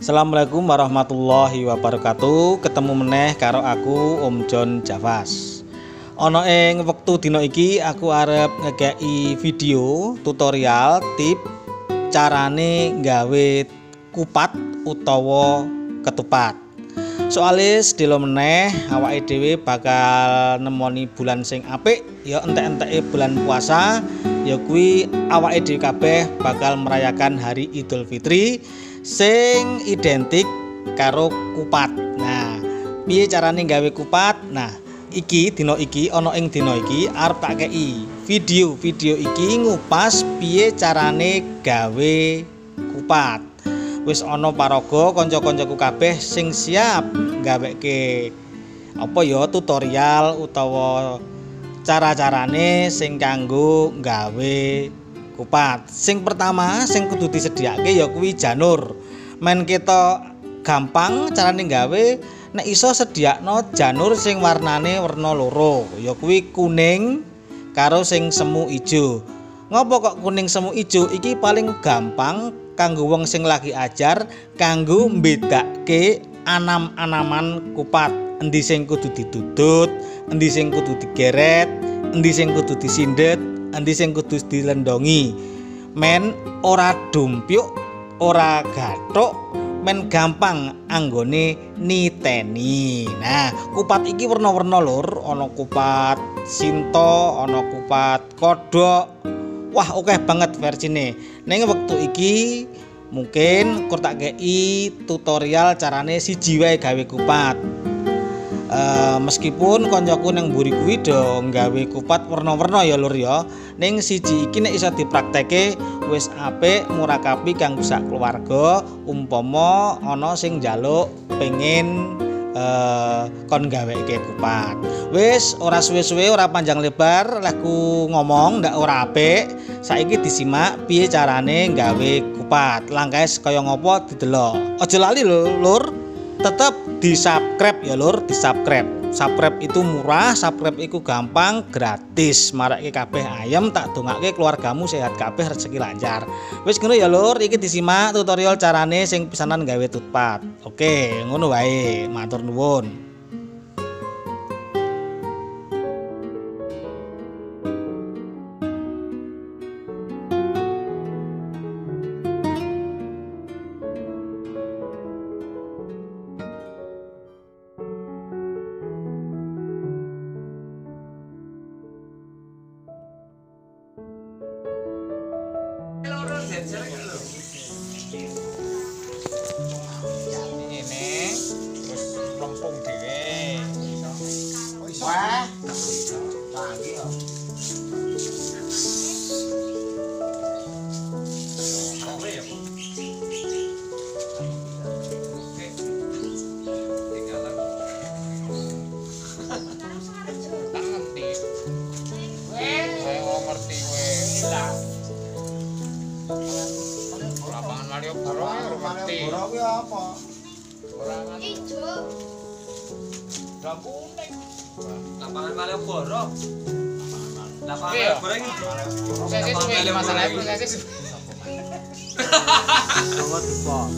Assalamualaikum warahmatullahi wabarakatuh. Ketemu meneh karo aku Om John Javas. Ana ing wektu dina iki aku arep ngekeki video tutorial tip carane nggawe kupat utawa ketupat. Soale sedelo meneh awake dhewe bakal nemoni bulan sing apik ya entek-enteke bulan puasa ya kuwi awake dhewe kabeh bakal merayakan hari Idul Fitri sing identik karo kupat. Nah, piye carane gawe kupat? Nah, iki dina iki ana ing dina iki arep tak kei video video iki ngupas piye carane gawe kupat wis ana paraga kanca-kancaku kabeh sing siap gaweke apa ya tutorial utawa cara-carane sing kanggo gawe kupat. Sing pertama sing kudu disediake ya kuwi janur. Men kita gampang carane gawe nek iso sediakno janur sing warnane werna loro ya kuwi kuning karo sing semu ijo. Ngopo kok kuning semu ijo? Iki paling gampang kanggo wong sing lagi ajar kanggo mbedake anam-anaman kupat endi sing kudu didudut endi sing kudu digeret endi sing kudu disindet endi sing kudu dilendongi men ora dumpyuk ora gathuk men gampang anggone niteni. Nah, kupat iki werna-werna lur, ana kupat sinto, ana kupat kodok. Wah, oke banget versine. Ning wektu iki mungkin kur tak kei tutorial carane siji wae gawe kupat. Uh, meskipun koncoku nang mburi kuwi do nggawe kupat werna-werna ya lur ya. Ning siji iki nek iso dipraktekke wis apik murakapi kanggo sak keluarga umpama ana sing njaluk pengen uh, kon gaweke kupat. Wis ora suwe-suwe ora panjang lebar lehku ngomong ndak ora apik. Saiki disimak piye carane gawe kupat. Langkahe kaya ngopo didelok. Aja lali lho, Lur. tetap di subscribe ya lur di subscribe itu murah subscribe itu gampang gratis. Marake kabeh ayam tak dongake keluargamu sehat kabeh rezeki lancar. Wis ngono ya lur. Iki disimak tutorial carane sing pisanan gawe tutpat. Oke ngono wae. Matur nuwun ini terus lempung dhewe Wah, lapangan Mario Bro ya ora ngerti Boro kuwi apa? Ijo. Lah kuning. Lapangan Malioboro lapangan Iya. Malioboro ini saya sih suwe masalah itu saya sih Jawa dipot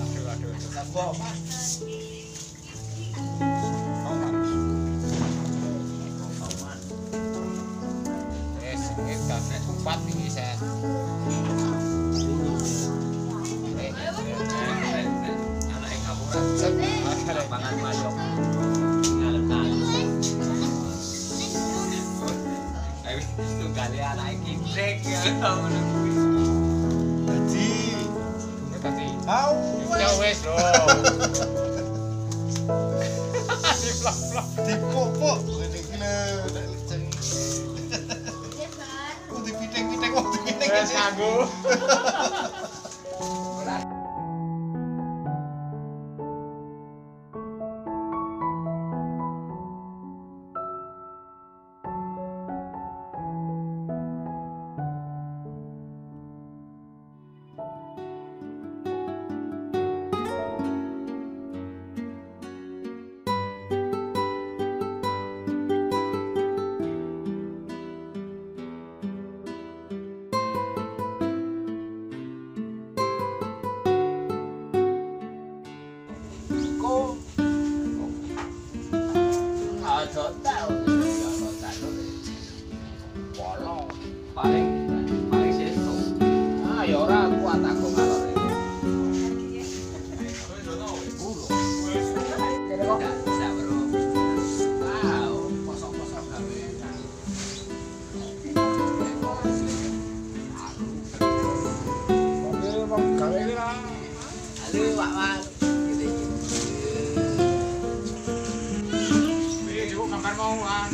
aduh. Aduh Malioboro ngalem-ngalem ayo tunggali anak tadi au. ya ngene iki lho, dipiting-piting dipiting wis nganggo